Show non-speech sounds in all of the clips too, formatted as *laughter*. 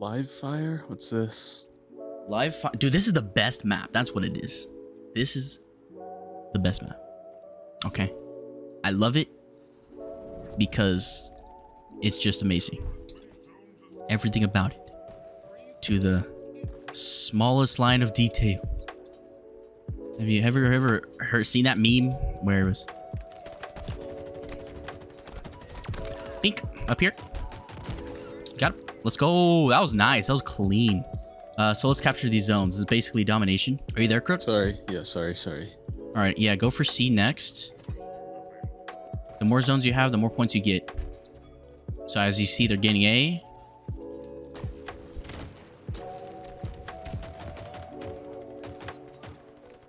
Live fire? What's this? Live fire. Dude, this is the best map. That's what it is. This is the best map. Okay. I love it because it's just amazing. Everything about it. To the smallest line of detail. Have you ever ever heard seen that meme where it was Pink up here? Got him. Let's go. That was nice. That was clean. Uh, so let's capture these zones. This is basically domination. Are you there, Crook? Sorry. Yeah, sorry, sorry. All right. Yeah, go for C next. The more zones you have, the more points you get. So as you see, they're getting A.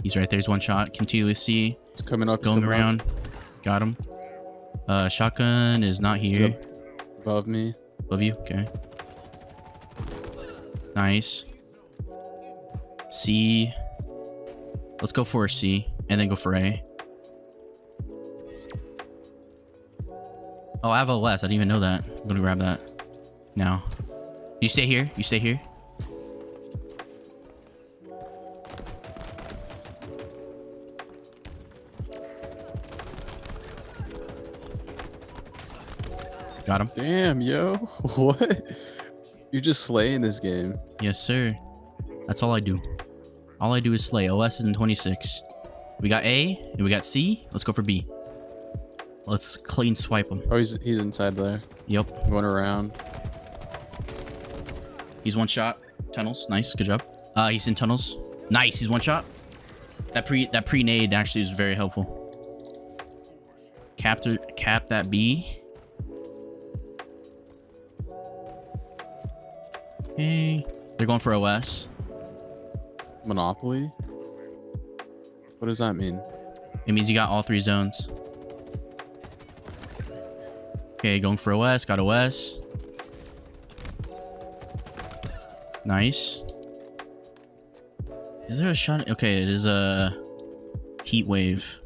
He's right there. He's one shot. Continue with C. It's coming up. Going coming up. around. Got him. Uh, shotgun is not here. above me. Above you. Okay. Nice. C. Let's go for a C and then go for A. Oh, I have OS. I didn't even know that. I'm gonna grab that now. You stay here. You stay here. Got him. Damn, yo. *laughs* What? You're just slaying this game. Yes, sir. That's all I do. All I do is slay. OS is in 26. We got A and we got C. Let's go for B. Let's clean swipe him. Oh, he's he's inside there. Yep. Going around. He's one shot. Tunnels. Nice. Good job. Uh, he's in tunnels. Nice. He's one shot. That pre that pre nade actually was very helpful. Cap the cap that B. Okay. They're going for OS. Monopoly? What does that mean? It means you got all three zones. Okay, going for OS. Got OS. Nice. Is there a shot? Okay, it is a Heatwave.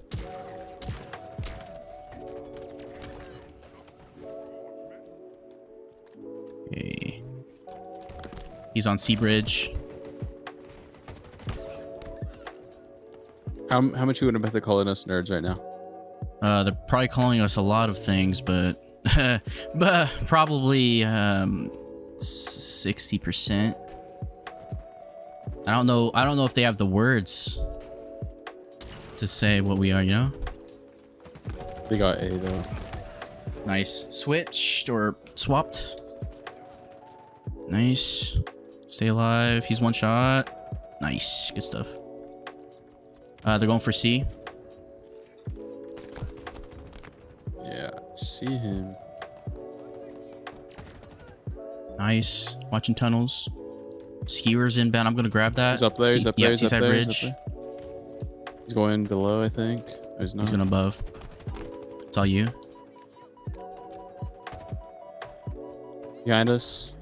He's on C Bridge. How, how much you would have bet calling us nerds right now? Uh, they're probably calling us a lot of things, but *laughs* but probably um sixty percent. I don't know. I don't know if they have the words to say what we are. You know. They got A though. Nice. Switched or swapped. Nice. Stay alive. He's one shot. Nice. Good stuff. Uh, they're going for C. Yeah, see him. Nice. Watching tunnels. Skewers inbound. I'm gonna grab that. He's up there. He's up yeah, there. He's up there. He's, up there. he's going below, I think. He's not. He's going above. It's all you. Behind us.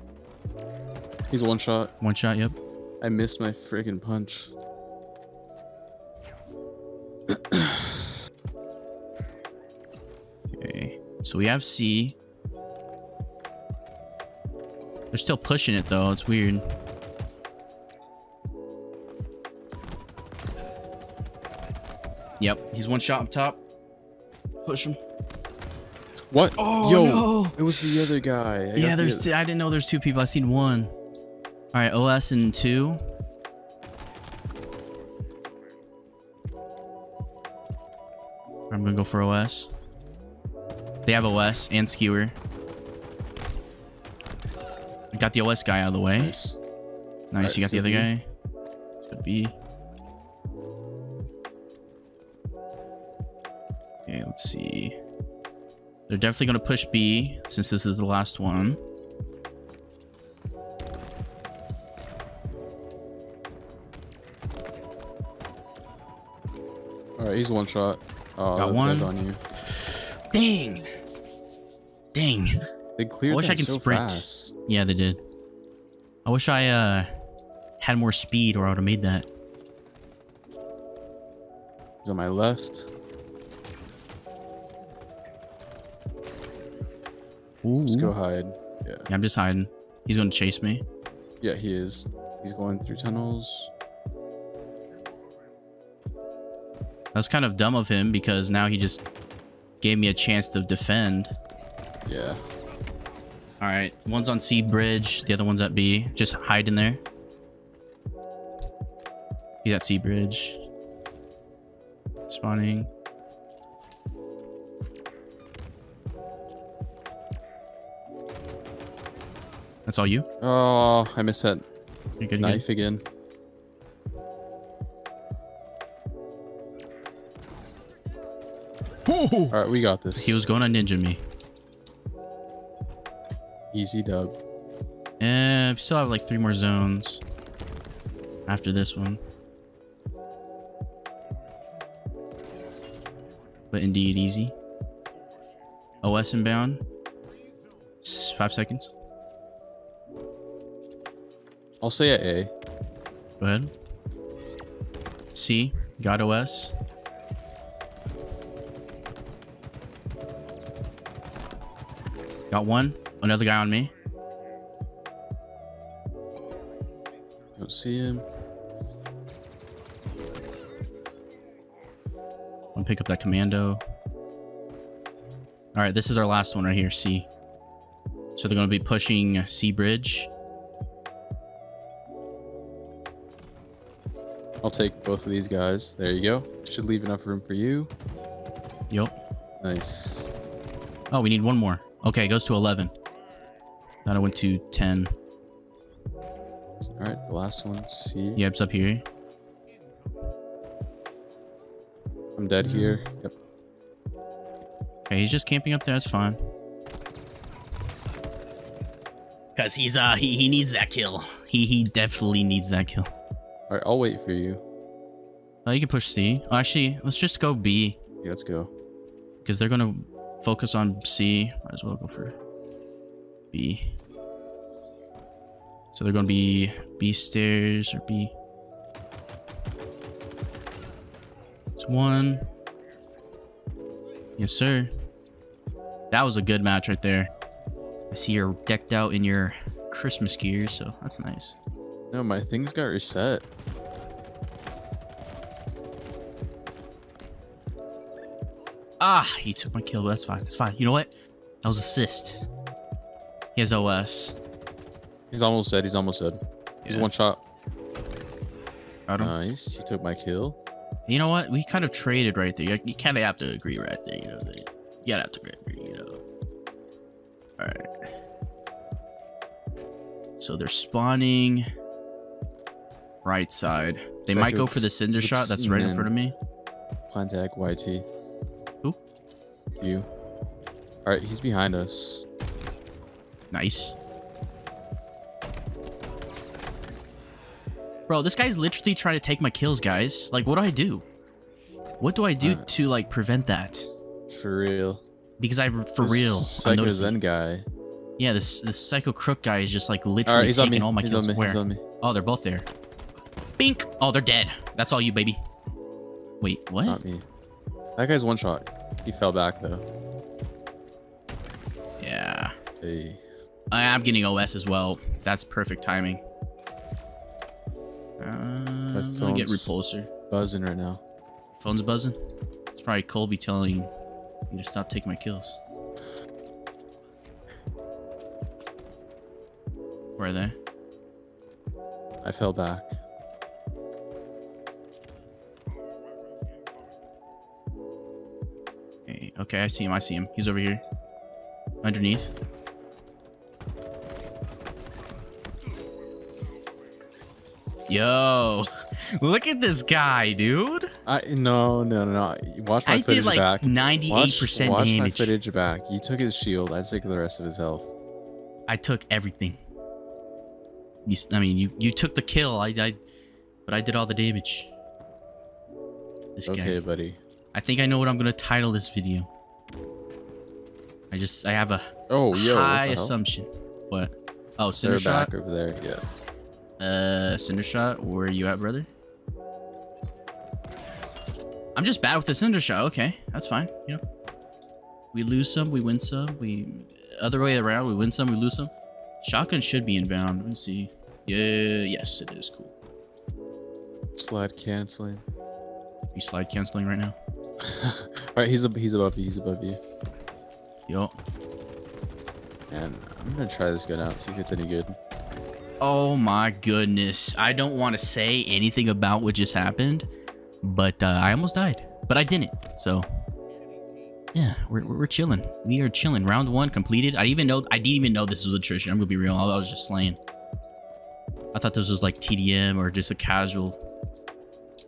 He's one shot. One shot. Yep. I missed my freaking punch. *clears throat* Okay. So we have C. They're still pushing it though. It's weird. Yep. He's one shot up top. Push him. What? Oh, Yo, no. it was the other guy. I yeah, there's. the, I didn't know there's two people. I seen one. All right, OS and two. I'm gonna go for OS. They have OS and skewer. I got the OS guy out of the way. Nice. nice. Alright, you got the other guy. Let's go B. Okay, let's see. They're definitely gonna push B since this is the last one. He's one shot. Oh, Got one. on you. Dang. Dang. They cleared I wish I could so sprint. fast. Yeah, they did. I wish I uh had more speed or I would have made that. He's on my left. Ooh. Let's go hide. Yeah. Yeah, I'm just hiding. He's gonna chase me. Yeah, he is. He's going through tunnels. That was kind of dumb of him because now he just gave me a chance to defend. Yeah. All right, one's on C bridge, the other one's at B. Just hide in there. He's at C bridge. Spawning. That's all you? Oh, I missed that You're good, knife again. All right, we got this. He was going to ninja me. easy dub. Eh, we still have like three more zones after this one. But indeed easy. OS inbound. S- Five seconds. I'll say at A. Go ahead. C. Got OS. Got one. Another guy on me. Don't see him. I'll pick up that commando. All right, this is our last one right here, C. So they're going to be pushing C bridge. I'll take both of these guys. There you go. Should leave enough room for you. Yup. Nice. Oh, we need one more. Okay, it goes to 11. Now I went to 10. All right, the last one. C. Yep, it's up here. I'm dead here. Yep. Okay, he's just camping up there. That's fine. Cause he's uh he, he needs that kill. He he definitely needs that kill. All right, I'll wait for you. Oh, you can push C. Oh, actually, let's just go B Yeah, let's go. because they're gonna focus on C. Might as well go for B. So they're gonna be B stairs or B. It's one. Yes, sir. That was a good match right there. I see you're decked out in your Christmas gear, so that's nice. No, my things got reset. Ah, he took my kill, but that's fine. That's fine. You know what? That was assist. He has OS. He's almost dead. He's almost dead. He's Yeah. one shot. Nice. He took my kill. You know what? We kind of traded right there. You, you kind of have to agree right there. You know, you gotta have to agree. You know. All right. So they're spawning right side. They might go for the Cindershot. That's right in front of me. Plan tag YT. You. All right, he's behind us. Nice. Bro, this guy's literally trying to take my kills, guys. Like, what do I do? What do I do Uh, to like prevent that? For real. Because I, for This real, PsyQo Zen guy. Yeah, this this psycho crook guy is just like literally All right, he's on taking me. all my he's kills. on me. Where? He's on me. Oh, they're both there. Bink. Oh, they're dead. That's all you, baby. Wait, what? Not me. That guy's one shot. He fell back though. yeah. Hey. I, I'm getting OS as well. That's perfect timing. Uh, I'm gonna get repulsor. Buzzing right now. Phone's buzzing. It's probably Colby telling me to stop taking my kills. Where are they? I fell back. Okay, I see him. I see him. He's over here. Underneath. Yo, *laughs* look at this guy, dude. I no no no no. Watch my I footage did like back. 98% Watch, watch my footage back. You took his shield. I took the rest of his health. I took everything. You, I mean, you you took the kill. I, I, but I did all the damage. This Okay, guy. buddy. I think I know what I'm gonna title this video. I just I have a Oh yo. what high assumption. What? Oh, They're Cindershot. back over there. Yeah. Uh, Cindershot. Where are you at, brother? I'm just bad with the Cindershot. Okay, that's fine. You know, we lose some, we win some. We other way around. We win some, we lose some. Shotgun should be inbound. Let me see. Yeah, yes, it is cool. Slide canceling. You slide canceling right now? *laughs* All right, he's he's above you. He's above you. And I'm gonna try this gun out. See if it's any good. Oh my goodness. I don't want to say anything about what just happened, but uh, I almost died. But I didn't. So, yeah, we're, we're chilling. We are chilling. Round one completed. I didn't even know. I didn't even know this was attrition. I'm gonna be real. I was just slaying. I thought this was like TDM or just a casual,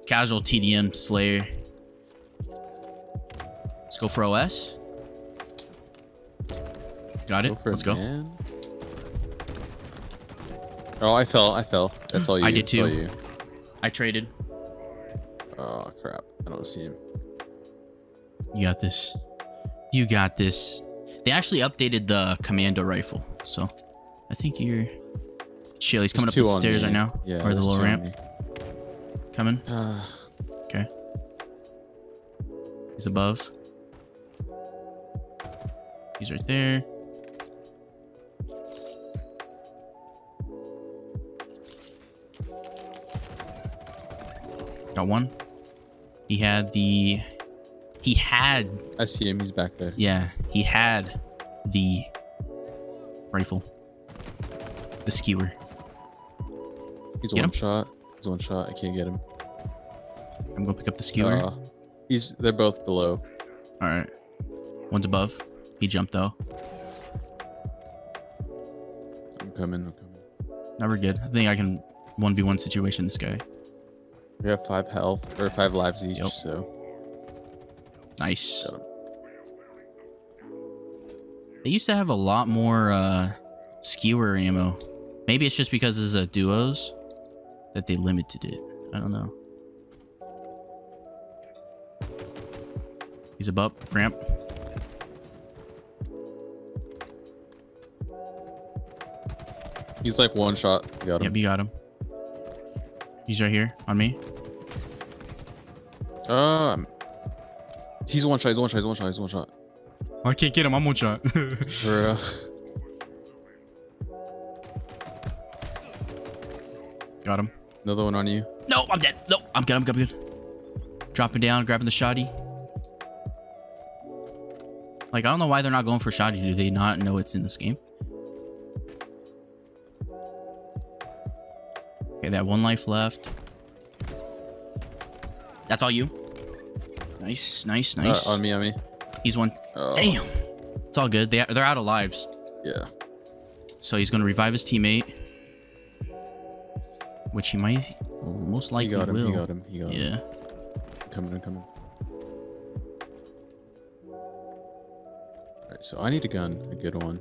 casual TDM slayer. Let's go for OS. Got it. Go Let's go. man. Oh, I fell. I fell. That's all *gasps* you. I did too. you. I traded. Oh crap! I don't see him. You got this. You got this. They actually updated the commando rifle, so I think you're chill. He's coming There's up the stairs me. right now, Yeah. or the little ramp. Coming. Ah, *sighs* Okay. He's above. He's right there. Got one. He had the. He had I see him. He's back there. yeah, he had the rifle. The skewer. He's Get one him? shot. He's one shot. I can't get him. I'm gonna pick up the skewer. Uh, he's. They're both below. Alright. One's above. He jumped though. I'm coming. I'm coming. Now we're good. I think I can 1v1 situation this guy. We have five health or five lives each. Yep. So Nice. They used to have a lot more uh skewer ammo. Maybe it's just because this is a duos that they limited it. I don't know. He's above ramp. He's like one shot. You got him. Yep, you got him. He's right here on me. Um, he's one shot. He's one shot. He's one shot. He's one shot. I can't get him. I'm one shot. *laughs* Bruh. got him. Another one on you. No, I'm dead. No, I'm good. I'm good. I'm good. Dropping down, grabbing the shoddy. Like, I don't know why they're not going for shoddy. Do they not know it's in this game? Okay, they have one life left. That's all you. Nice, nice, nice. Uh, on me. On me. He's one. Oh, Damn. It's all good. They, they're out of lives. Yeah. So he's going to revive his teammate. Which he might most likely He got him. will. He got him. He got him. Yeah. Coming. I'm coming. Alright, so I need a gun, a good one.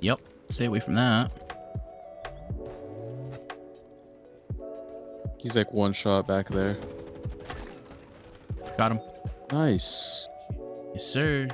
Yep. Stay away from that. He's like one shot back there. Got him. Nice. Yes, sir.